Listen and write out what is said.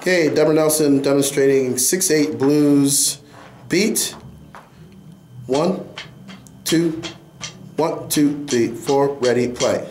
Okay, Deborah Nelson demonstrating 6-8 blues beat. One, two, one, two, three, four, ready, play.